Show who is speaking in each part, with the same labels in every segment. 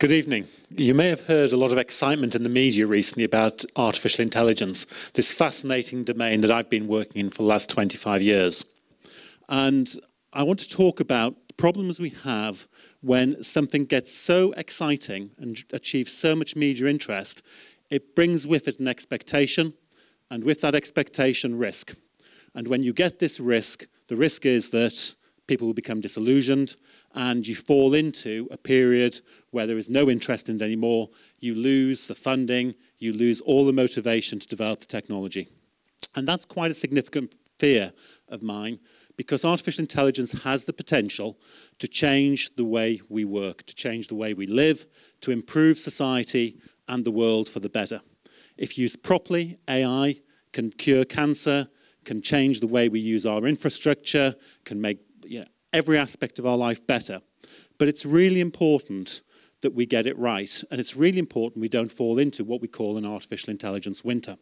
Speaker 1: Good evening. You may have heard a lot of excitement in the media recently about artificial intelligence, this fascinating domain that I've been working in for the last 25 years. And I want to talk about problems we have when something gets so exciting and achieves so much media interest, it brings with it an expectation, and with that expectation, risk. And when you get this risk, the risk is that people will become disillusioned, and you fall into a period where there is no interest in it anymore. You lose the funding, you lose all the motivation to develop the technology. And that's quite a significant fear of mine because artificial intelligence has the potential to change the way we work, to change the way we live, to improve society and the world for the better. If used properly, AI can cure cancer, can change the way we use our infrastructure, can make you know, every aspect of our life better. But it's really important that we get it right, and it's really important we don't fall into what we call an artificial intelligence winter.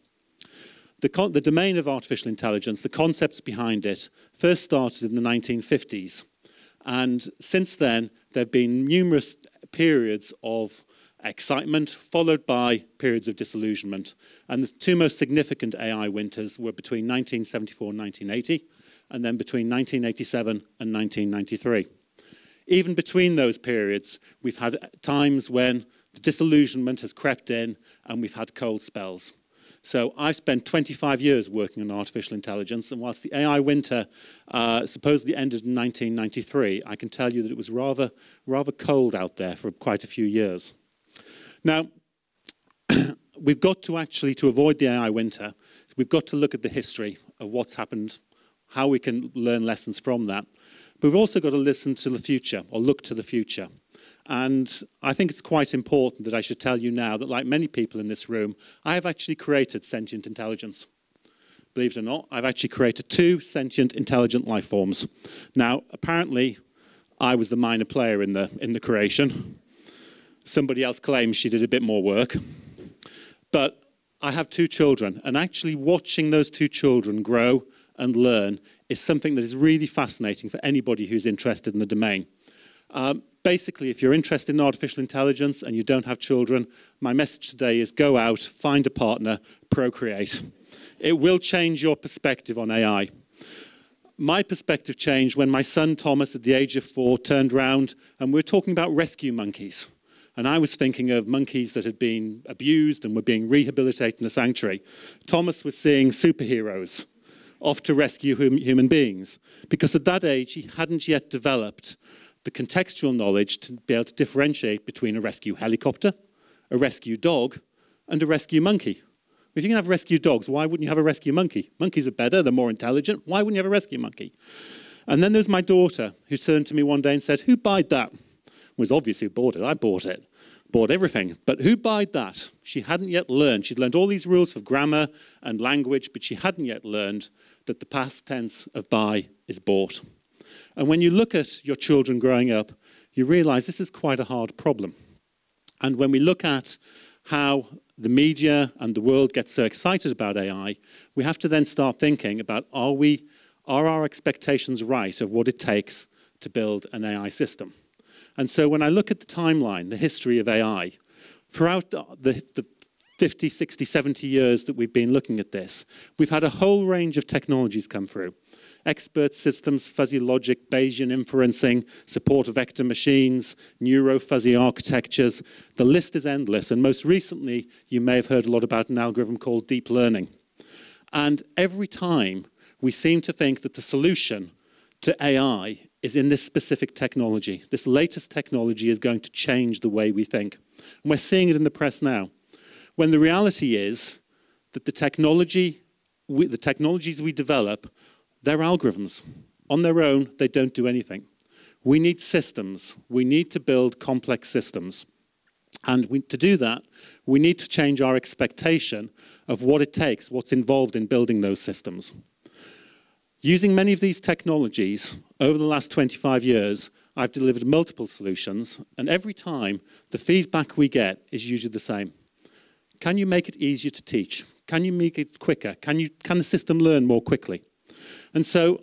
Speaker 1: The, the domain of artificial intelligence, the concepts behind it, first started in the 1950s. And since then, there have been numerous periods of excitement, followed by periods of disillusionment. And the two most significant AI winters were between 1974 and 1980, and then between 1987 and 1993. Even between those periods, we've had times when the disillusionment has crept in and we've had cold spells. So I've spent 25 years working on artificial intelligence, and whilst the AI winter uh, supposedly ended in 1993, I can tell you that it was rather, rather cold out there for quite a few years. Now, we've got to actually, to avoid the AI winter, we've got to look at the history of what's happened how we can learn lessons from that. But we've also got to listen to the future or look to the future. And I think it's quite important that I should tell you now that, like many people in this room, I have actually created sentient intelligence. Believe it or not, I've actually created two sentient intelligent life forms. Now, apparently, I was the minor player in the, in the creation. Somebody else claims she did a bit more work. But I have two children, and actually watching those two children grow and learn is something that is really fascinating for anybody who's interested in the domain. Um, basically, if you're interested in artificial intelligence and you don't have children, my message today is go out, find a partner, procreate. It will change your perspective on AI. My perspective changed when my son Thomas, at the age of four, turned around and we were talking about rescue monkeys. And I was thinking of monkeys that had been abused and were being rehabilitated in a sanctuary. Thomas was seeing superheroes off to rescue hum human beings. Because at that age, he hadn't yet developed the contextual knowledge to be able to differentiate between a rescue helicopter, a rescue dog, and a rescue monkey. If you can have rescue dogs, why wouldn't you have a rescue monkey? Monkeys are better, they're more intelligent. Why wouldn't you have a rescue monkey? And then there's my daughter who turned to me one day and said, Who bought that? It was obvious who bought it. I bought it bought everything. But who buyed that? She hadn't yet learned. She'd learned all these rules of grammar and language, but she hadn't yet learned that the past tense of buy is bought. And when you look at your children growing up, you realize this is quite a hard problem. And when we look at how the media and the world get so excited about AI, we have to then start thinking about are we are our expectations right of what it takes to build an AI system? And so when I look at the timeline, the history of AI, throughout the, the, the 50, 60, 70 years that we've been looking at this, we've had a whole range of technologies come through. Expert systems, fuzzy logic, Bayesian inferencing, support vector machines, neuro-fuzzy architectures. The list is endless. And most recently, you may have heard a lot about an algorithm called deep learning. And every time, we seem to think that the solution to AI is in this specific technology. This latest technology is going to change the way we think. And we're seeing it in the press now. When the reality is that the technology, we, the technologies we develop, they're algorithms. On their own, they don't do anything. We need systems. We need to build complex systems. And we, to do that, we need to change our expectation of what it takes, what's involved in building those systems. Using many of these technologies over the last 25 years, I've delivered multiple solutions, and every time the feedback we get is usually the same. Can you make it easier to teach? Can you make it quicker? Can, you, can the system learn more quickly? And so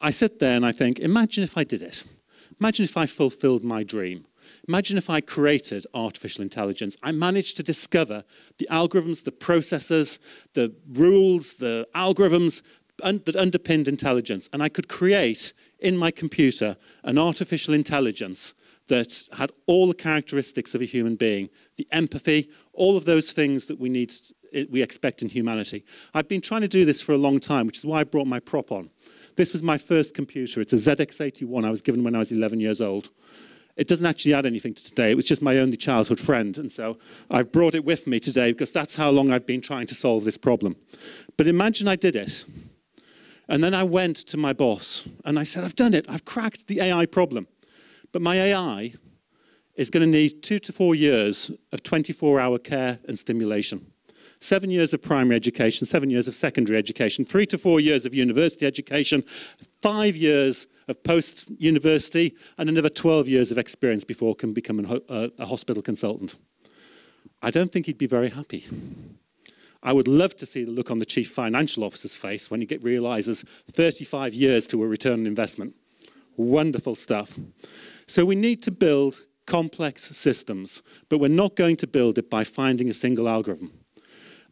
Speaker 1: I sit there and I think, imagine if I did it. Imagine if I fulfilled my dream. Imagine if I created artificial intelligence. I managed to discover the algorithms, the processes, the rules, the algorithms that underpinned intelligence. And I could create in my computer an artificial intelligence that had all the characteristics of a human being, the empathy, all of those things that we need, we expect in humanity. I've been trying to do this for a long time, which is why I brought my prop on. This was my first computer. It's a ZX81 I was given when I was 11 years old. It doesn't actually add anything to today. It was just my only childhood friend. And so I brought it with me today because that's how long I've been trying to solve this problem. But imagine I did it. And then I went to my boss and I said, I've done it. I've cracked the AI problem. But my AI is going to need two to four years of 24 hour care and stimulation. Seven years of primary education, seven years of secondary education, three to four years of university education, five years of post university, and another 12 years of experience before can become a, uh, a hospital consultant. I don't think he'd be very happy. I would love to see the look on the chief financial officer's face when he realizes 35 years to a return on investment. Wonderful stuff. So we need to build complex systems, but we're not going to build it by finding a single algorithm.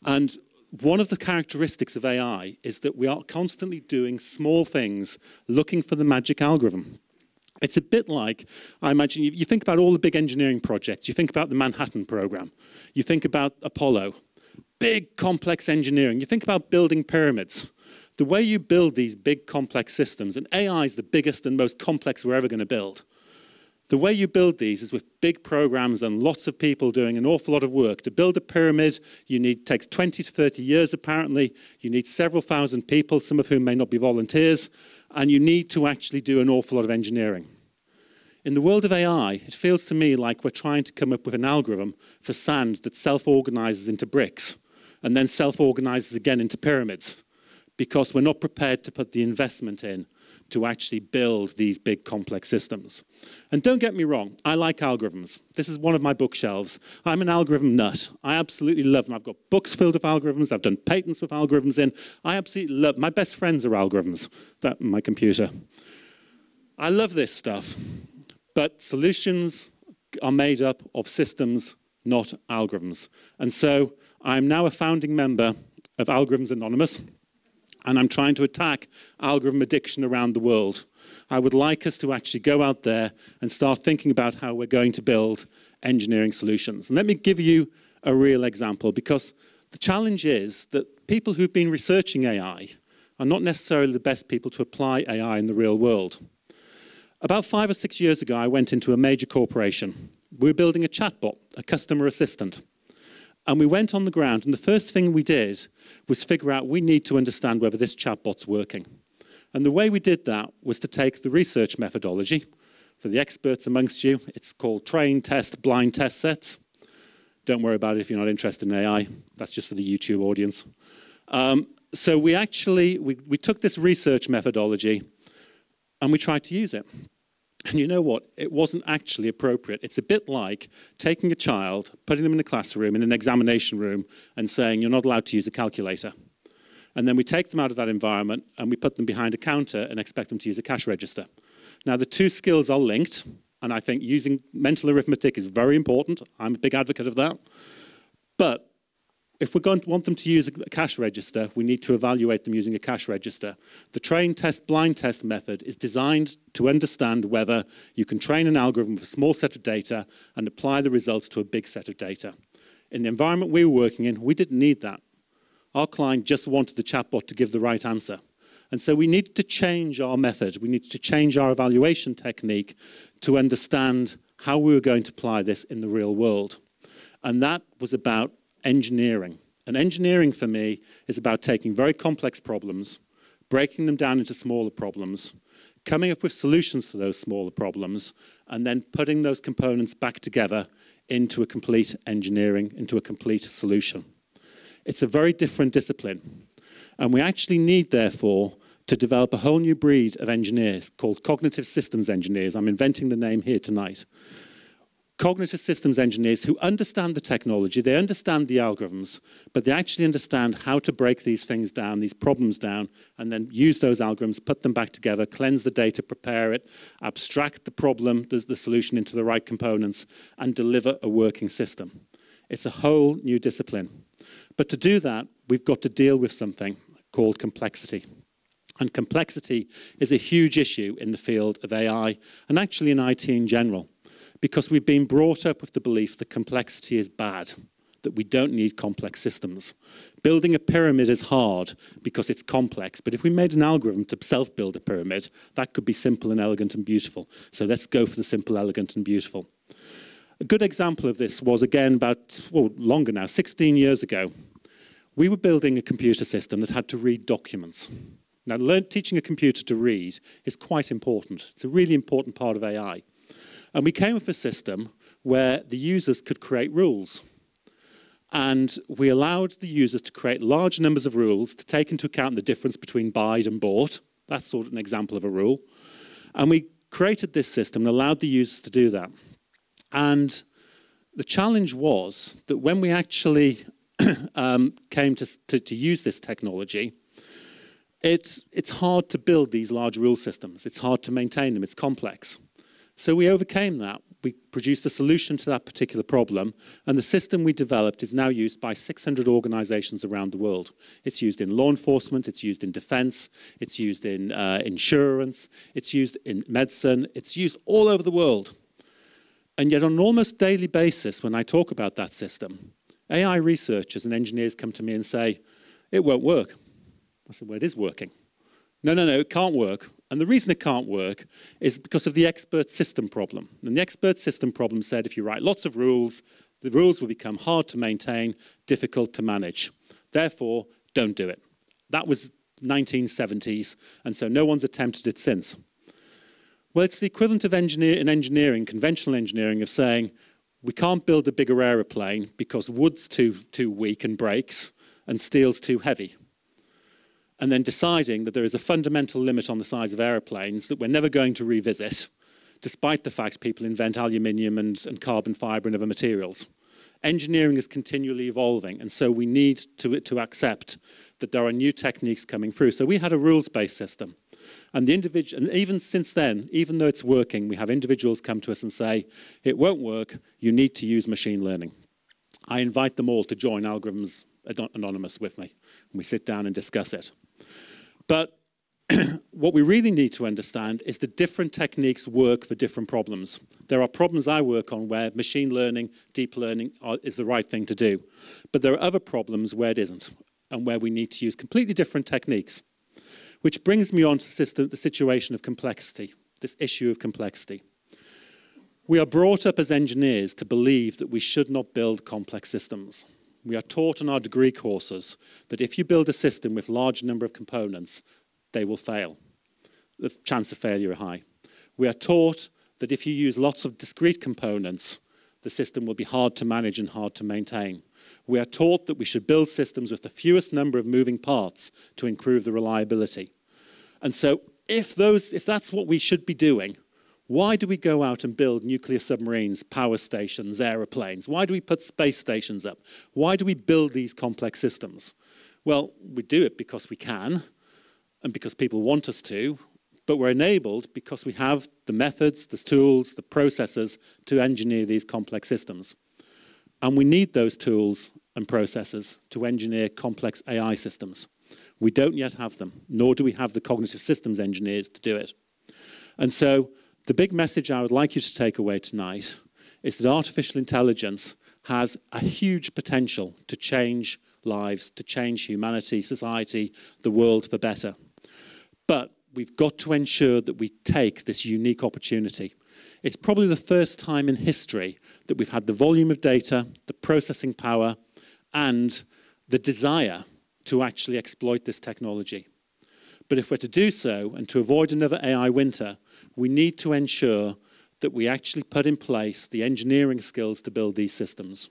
Speaker 1: And one of the characteristics of AI is that we are constantly doing small things, looking for the magic algorithm. It's a bit like, I imagine, you, you think about all the big engineering projects. You think about the Manhattan program. You think about Apollo. Big, complex engineering. You think about building pyramids. The way you build these big, complex systems, and AI is the biggest and most complex we're ever going to build, the way you build these is with big programs and lots of people doing an awful lot of work. To build a pyramid, you need takes 20 to 30 years apparently. You need several thousand people, some of whom may not be volunteers, and you need to actually do an awful lot of engineering. In the world of AI, it feels to me like we're trying to come up with an algorithm for sand that self-organizes into bricks and then self-organizes again into pyramids because we're not prepared to put the investment in to actually build these big complex systems. And don't get me wrong, I like algorithms. This is one of my bookshelves. I'm an algorithm nut. I absolutely love them. I've got books filled with algorithms. I've done patents with algorithms in. I absolutely love My best friends are algorithms, that my computer. I love this stuff, but solutions are made up of systems, not algorithms. And so I'm now a founding member of Algorithms Anonymous and I'm trying to attack algorithm addiction around the world. I would like us to actually go out there and start thinking about how we're going to build engineering solutions. And let me give you a real example because the challenge is that people who've been researching AI are not necessarily the best people to apply AI in the real world. About five or six years ago, I went into a major corporation. We were building a chatbot, a customer assistant. And we went on the ground, and the first thing we did was figure out we need to understand whether this chatbot's working. And the way we did that was to take the research methodology. For the experts amongst you, it's called train, test, blind test sets. Don't worry about it if you're not interested in AI. That's just for the YouTube audience. Um, so we actually, we, we took this research methodology and we tried to use it. And you know what? It wasn't actually appropriate. It's a bit like taking a child, putting them in a classroom, in an examination room, and saying, you're not allowed to use a calculator. And then we take them out of that environment and we put them behind a counter and expect them to use a cash register. Now, the two skills are linked, and I think using mental arithmetic is very important. I'm a big advocate of that. But if we're going to want them to use a cash register, we need to evaluate them using a cash register. The train test blind test method is designed to understand whether you can train an algorithm with a small set of data and apply the results to a big set of data. In the environment we were working in, we didn't need that. Our client just wanted the chatbot to give the right answer. And so we needed to change our method. We needed to change our evaluation technique to understand how we were going to apply this in the real world. And that was about engineering. And engineering for me is about taking very complex problems, breaking them down into smaller problems, coming up with solutions to those smaller problems, and then putting those components back together into a complete engineering, into a complete solution. It's a very different discipline. And we actually need, therefore, to develop a whole new breed of engineers called cognitive systems engineers. I'm inventing the name here tonight cognitive systems engineers who understand the technology, they understand the algorithms, but they actually understand how to break these things down, these problems down, and then use those algorithms, put them back together, cleanse the data, prepare it, abstract the problem, the, solution into the right components, and deliver a working system. It's a whole new discipline. But to do that, we've got to deal with something called complexity. And complexity is a huge issue in the field of AI and actually in IT in general because we've been brought up with the belief that complexity is bad, that we don't need complex systems. Building a pyramid is hard because it's complex, but if we made an algorithm to self-build a pyramid, that could be simple and elegant and beautiful. So let's go for the simple, elegant and beautiful. A good example of this was, again, about, well, longer now, 16 years ago. We were building a computer system that had to read documents. Now, learn, teaching a computer to read is quite important. It's a really important part of AI. And we came up with a system where the users could create rules. And we allowed the users to create large numbers of rules to take into account the difference between buyed and bought. That's sort of an example of a rule. And we created this system and allowed the users to do that. And the challenge was that when we actually um, came to, to, to use this technology, it's, it's hard to build these large rule systems. It's hard to maintain them. It's complex. So we overcame that. We produced a solution to that particular problem, and the system we developed is now used by 600 organizations around the world. It's used in law enforcement, it's used in defense, it's used in uh, insurance, it's used in medicine, it's used all over the world. And yet on an almost daily basis, when I talk about that system, AI researchers and engineers come to me and say, it won't work. I said, well, it is working. No, no, no, it can't work. And the reason it can't work is because of the expert system problem. And the expert system problem said if you write lots of rules, the rules will become hard to maintain, difficult to manage. Therefore, don't do it. That was 1970s, and so no one's attempted it since. Well, it's the equivalent of engineer, in engineering, conventional engineering, of saying we can't build a bigger aeroplane because wood's too, too weak and breaks, and steel's too heavy and then deciding that there is a fundamental limit on the size of aeroplanes that we're never going to revisit, despite the fact people invent aluminium and, and carbon fibre and other materials. Engineering is continually evolving, and so we need to, to accept that there are new techniques coming through. So we had a rules-based system. And the individual, and even since then, even though it's working, we have individuals come to us and say, it won't work, you need to use machine learning. I invite them all to join Algorithms Anonymous with me, and we sit down and discuss it. But what we really need to understand is the different techniques work for different problems. There are problems I work on where machine learning, deep learning are, is the right thing to do. But there are other problems where it isn't and where we need to use completely different techniques. Which brings me on to system, the situation of complexity, this issue of complexity. We are brought up as engineers to believe that we should not build complex systems. We are taught in our degree courses that if you build a system with large number of components, they will fail. The chance of failure are high. We are taught that if you use lots of discrete components, the system will be hard to manage and hard to maintain. We are taught that we should build systems with the fewest number of moving parts to improve the reliability. And so if, those, if that's what we should be doing, why do we go out and build nuclear submarines, power stations, aeroplanes? Why do we put space stations up? Why do we build these complex systems? Well, we do it because we can and because people want us to, but we're enabled because we have the methods, the tools, the processes to engineer these complex systems. And we need those tools and processes to engineer complex AI systems. We don't yet have them, nor do we have the cognitive systems engineers to do it. And so the big message I would like you to take away tonight is that artificial intelligence has a huge potential to change lives, to change humanity, society, the world for better. But we've got to ensure that we take this unique opportunity. It's probably the first time in history that we've had the volume of data, the processing power, and the desire to actually exploit this technology. But if we're to do so and to avoid another AI winter, we need to ensure that we actually put in place the engineering skills to build these systems.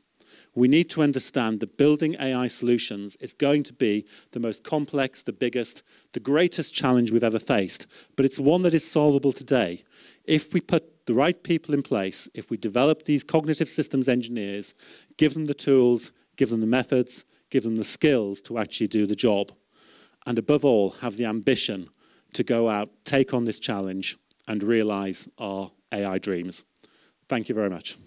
Speaker 1: We need to understand that building AI solutions is going to be the most complex, the biggest, the greatest challenge we've ever faced, but it's one that is solvable today. If we put the right people in place, if we develop these cognitive systems engineers, give them the tools, give them the methods, give them the skills to actually do the job, and above all, have the ambition to go out, take on this challenge, and realize our AI dreams. Thank you very much.